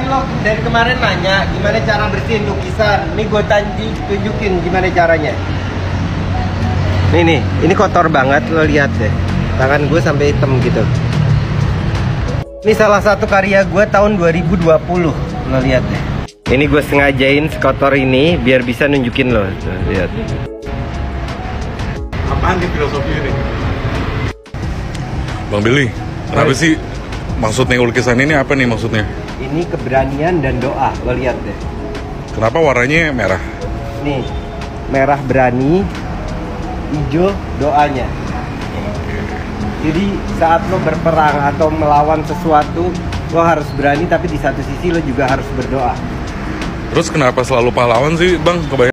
kan lo dari kemarin nanya gimana cara bersihin lukisan. Ini gue tanji tunjukin gimana caranya. Nih nih, ini kotor banget lo lihat deh. Tangan gue sampai hitam gitu. Ini salah satu karya gue tahun 2020. Lo lihat deh. Ini gue sengajain sekotor ini biar bisa nunjukin lo. Tuh, lihat. Apaan nih filosofi ini? Bang Billy, kenapa sih maksudnya lukisan ini apa nih maksudnya? Ini keberanian dan doa. Lo lihat deh. Kenapa warnanya merah? Nih, merah berani, hijau doanya. Jadi saat lo berperang atau melawan sesuatu, lo harus berani tapi di satu sisi lo juga harus berdoa. Terus kenapa selalu pahlawan sih, Bang? Kebanyakan